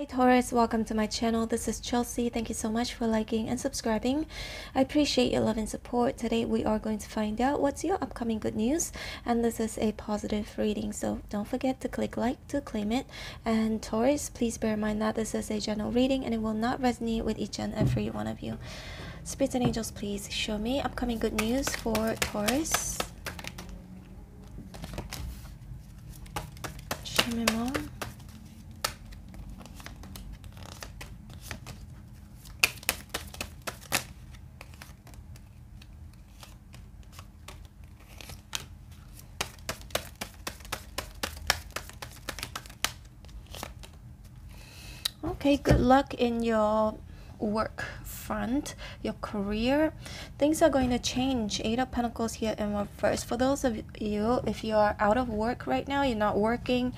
Hi Taurus, welcome to my channel. This is Chelsea. Thank you so much for liking and subscribing. I appreciate your love and support. Today we are going to find out what's your upcoming good news and this is a positive reading so don't forget to click like to claim it. And Taurus, please bear in mind that this is a general reading and it will not resonate with each and every one of you. Spirits and angels, please show me upcoming good news for Taurus. Show me more. Okay, good luck in your work front, your career, things are going to change. Eight of Pentacles here in reverse. For those of you, if you are out of work right now, you're not working,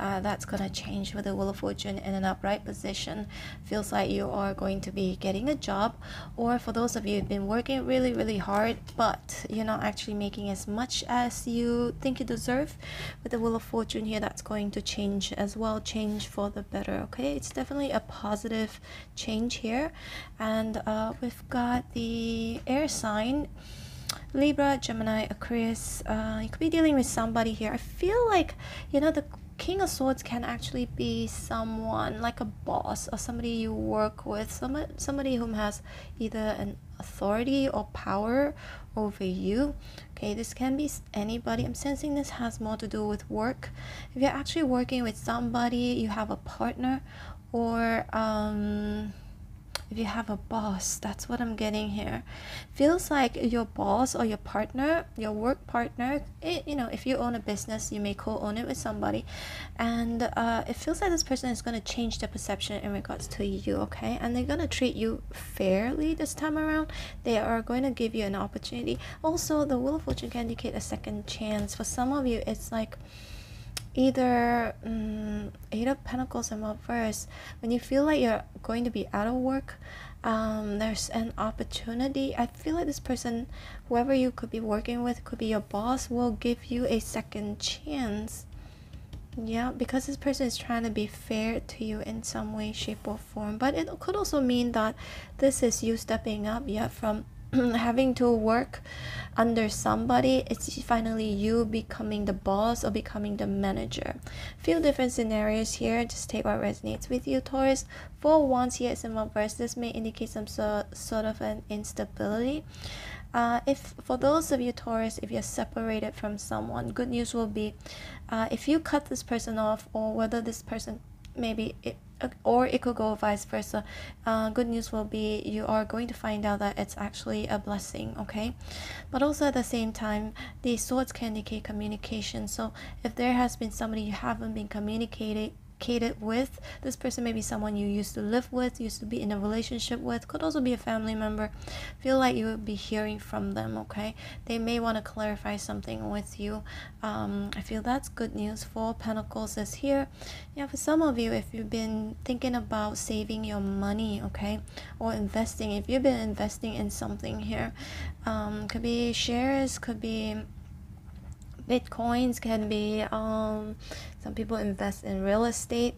uh, that's going to change with the Wheel of Fortune in an upright position. Feels like you are going to be getting a job. Or for those of you who've been working really, really hard, but you're not actually making as much as you think you deserve. With the Wheel of Fortune here, that's going to change as well. Change for the better, okay? It's definitely a positive change here. And uh, we've got the air sign Libra, Gemini, Aquarius. Uh, you could be dealing with somebody here. I feel like, you know, the King of Swords can actually be someone like a boss or somebody you work with, somebody, somebody whom has either an authority or power over you. Okay, this can be anybody. I'm sensing this has more to do with work. If you're actually working with somebody, you have a partner or um, if you have a boss that's what i'm getting here. Feels like your boss or your partner your work partner it, you know if you own a business you may co-own it with somebody. And uh, it feels like this person is going to change their perception in regards to you okay? And they're going to treat you fairly this time around. They are going to give you an opportunity. Also the wheel of fortune can indicate a second chance. For some of you it's like either um, eight of pentacles and reverse. When you feel like you're going to be out of work um, there's an opportunity. I feel like this person whoever you could be working with could be your boss will give you a second chance. Yeah because this person is trying to be fair to you in some way shape or form. But it could also mean that this is you stepping up yeah from having to work under somebody it's finally you becoming the boss or becoming the manager. Few different scenarios here. Just take what resonates with you taurus. For once here is in reverse this may indicate some so, sort of an instability. Uh, if for those of you taurus if you're separated from someone good news will be uh, if you cut this person off or whether this person maybe it or it could go vice versa. Uh, good news will be you are going to find out that it's actually a blessing okay? But also at the same time these swords can indicate communication. So if there has been somebody you haven't been communicating with. This person may be someone you used to live with, used to be in a relationship with, could also be a family member. Feel like you would be hearing from them, okay? They may want to clarify something with you. Um, I feel that's good news. Four Pentacles is here. Yeah, for some of you, if you've been thinking about saving your money, okay, or investing, if you've been investing in something here, um, could be shares, could be bitcoins can be um, some people invest in real estate.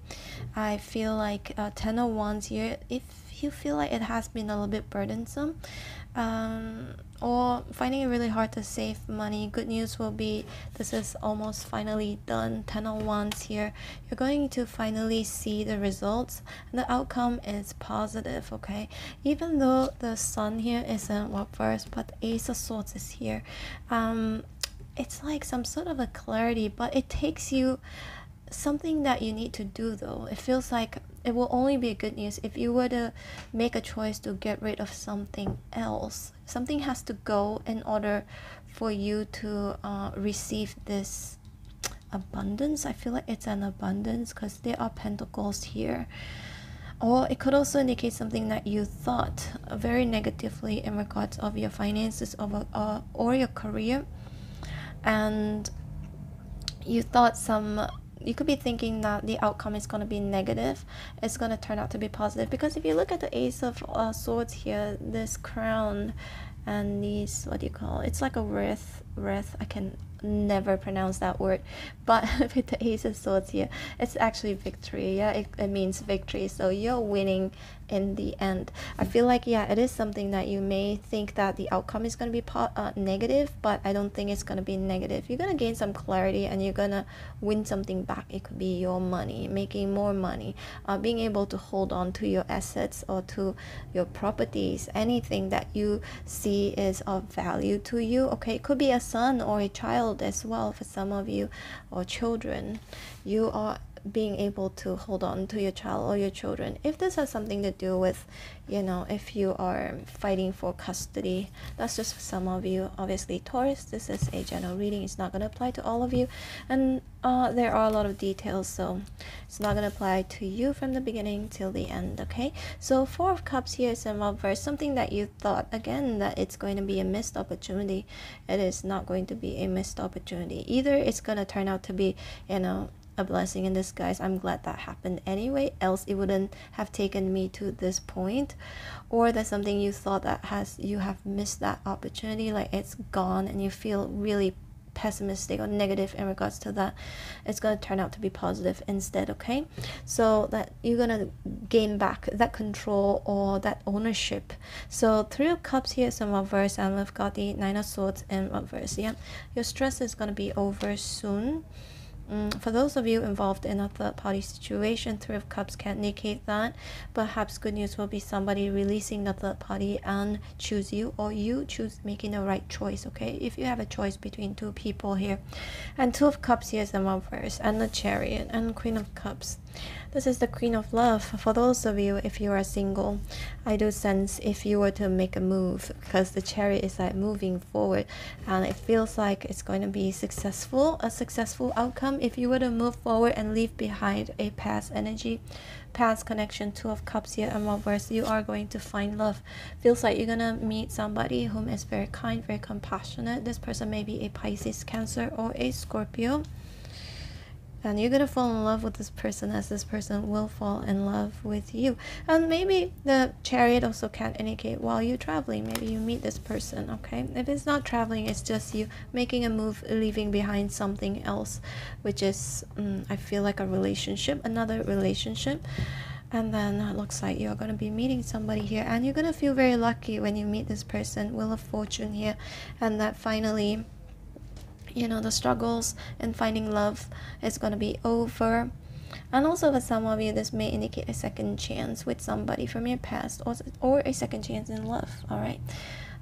I feel like uh, 10 of wands here if you feel like it has been a little bit burdensome um, or finding it really hard to save money good news will be this is almost finally done. 10 of wands here. You're going to finally see the results and the outcome is positive okay? Even though the sun here isn't what first but ace of swords is here. Um, it's like some sort of a clarity, but it takes you something that you need to do though. It feels like it will only be good news if you were to make a choice to get rid of something else. Something has to go in order for you to uh, receive this abundance. I feel like it's an abundance because there are pentacles here. Or it could also indicate something that you thought very negatively in regards of your finances or, uh, or your career and you thought some you could be thinking that the outcome is going to be negative it's going to turn out to be positive because if you look at the ace of uh, swords here this crown and these what do you call it? it's like a wreath wreath i can never pronounce that word. But with the ace of swords here it's actually victory. Yeah it, it means victory. So you're winning in the end. I feel like yeah it is something that you may think that the outcome is going to be uh, negative but i don't think it's going to be negative. You're going to gain some clarity and you're going to win something back. It could be your money making more money uh, being able to hold on to your assets or to your properties. Anything that you see is of value to you. Okay it could be a son or a child as well for some of you or children. You are being able to hold on to your child or your children. If this has something to do with you know if you are fighting for custody that's just for some of you. Obviously taurus this is a general reading. It's not going to apply to all of you. And uh, there are a lot of details so it's not going to apply to you from the beginning till the end okay? So four of cups here is in reverse something that you thought again that it's going to be a missed opportunity. It is not going to be a missed opportunity. Either it's going to turn out to be you know a blessing in disguise. I'm glad that happened anyway, else it wouldn't have taken me to this point. Or that's something you thought that has you have missed that opportunity, like it's gone and you feel really pessimistic or negative in regards to that it's going to turn out to be positive instead okay so that you're going to gain back that control or that ownership so three of cups here in reverse and we've got the nine of swords in reverse yeah your stress is going to be over soon Mm, for those of you involved in a third party situation, Three of Cups can indicate that. Perhaps good news will be somebody releasing the third party and choose you, or you choose making the right choice, okay? If you have a choice between two people here. And Two of Cups here is the reverse, and the Chariot, and Queen of Cups. This is the Queen of Love. For those of you, if you are single, I do sense if you were to make a move, because the chariot is like moving forward, and it feels like it's going to be successful, a successful outcome. If you were to move forward and leave behind a past energy, past connection, Two of Cups here and reverse, you are going to find love. Feels like you're gonna meet somebody whom is very kind, very compassionate. This person may be a Pisces, Cancer, or a Scorpio and you're gonna fall in love with this person as this person will fall in love with you. And maybe the chariot also can indicate while you're traveling. Maybe you meet this person okay? If it's not traveling it's just you making a move leaving behind something else which is um, i feel like a relationship another relationship. And then it looks like you're going to be meeting somebody here and you're going to feel very lucky when you meet this person wheel of fortune here. And that finally you know the struggles and finding love is going to be over. And also for some of you this may indicate a second chance with somebody from your past or, or a second chance in love all right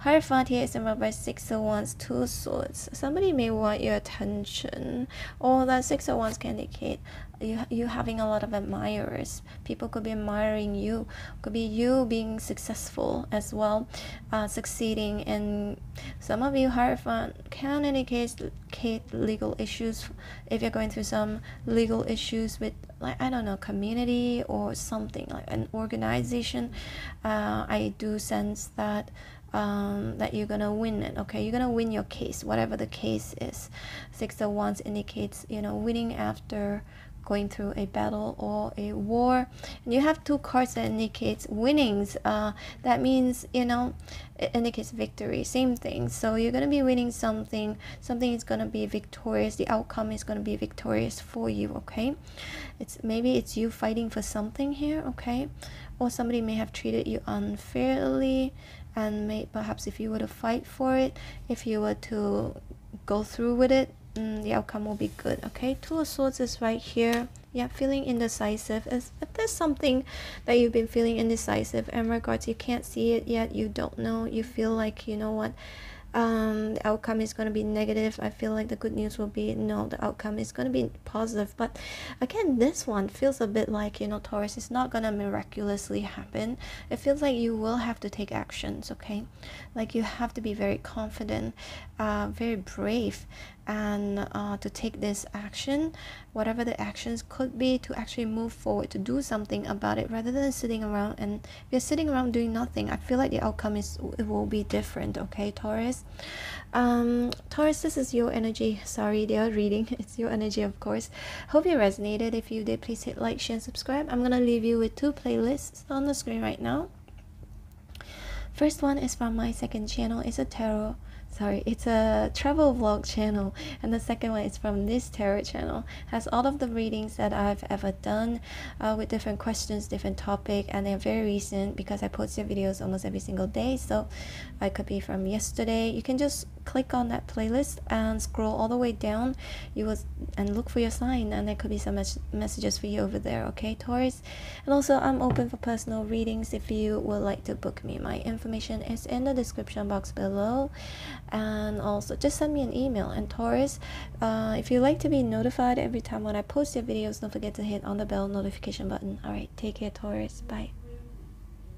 Hierophant is involved by Six of Wands, Two Swords. Somebody may want your attention, or that Six of Wands can indicate you, you having a lot of admirers. People could be admiring you. Could be you being successful as well, uh, succeeding. And some of you Hierophant can indicate legal issues if you're going through some legal issues with like I don't know community or something like an organization. Uh, I do sense that um, that you're gonna win it okay? You're gonna win your case whatever the case is. Six of wands indicates you know winning after going through a battle or a war. And you have two cards that indicates winnings uh, that means you know it indicates victory same thing. So you're to be winning something. Something is to be victorious. The outcome is to be victorious for you okay? It's maybe it's you fighting for something here okay? Or somebody may have treated you unfairly and may perhaps if you were to fight for it if you were to go through with it mm, the outcome will be good okay? Two of swords is right here. Yeah feeling indecisive is if there's something that you've been feeling indecisive in regards you can't see it yet you don't know you feel like you know what um, the outcome is going to be negative. I feel like the good news will be no the outcome is going to be positive. But again this one feels a bit like you know taurus is not going to miraculously happen. It feels like you will have to take actions okay? Like you have to be very confident uh, very brave and uh, to take this action whatever the actions could be to actually move forward to do something about it rather than sitting around and if you're sitting around doing nothing i feel like the outcome is it will be different okay taurus? Um taurus this is your energy. Sorry they are reading. It's your energy of course. Hope you resonated. If you did please hit like share and subscribe. I'm gonna leave you with two playlists on the screen right now. First one is from my second channel. It's a tarot sorry it's a travel vlog channel and the second one is from this tarot channel. Has all of the readings that i've ever done uh, with different questions different topic and they're very recent because i post their videos almost every single day so it could be from yesterday. You can just click on that playlist and scroll all the way down you will and look for your sign and there could be some mes- messages for you over there okay taurus? And also i'm open for personal readings if you would like to book me. My information is in the description box below. And also just send me an email. And taurus uh, if you like to be notified every time when i post your videos don't forget to hit on the bell notification button. All right take care taurus. Bye